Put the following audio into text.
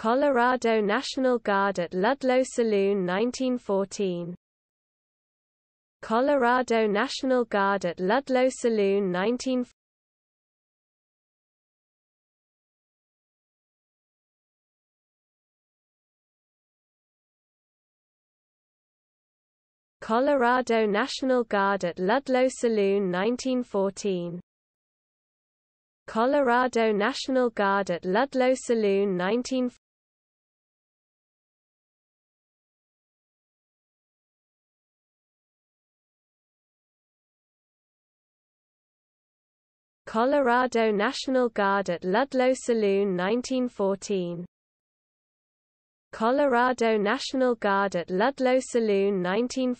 Colorado National Guard at Ludlow Saloon 1914 Colorado National Guard at Ludlow Saloon 19 Colorado National Guard at Ludlow Saloon 1914 Colorado National Guard at Ludlow Saloon 19 Colorado National Guard at Ludlow Saloon 1914 Colorado National Guard at Ludlow Saloon 19